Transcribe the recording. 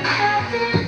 perfect.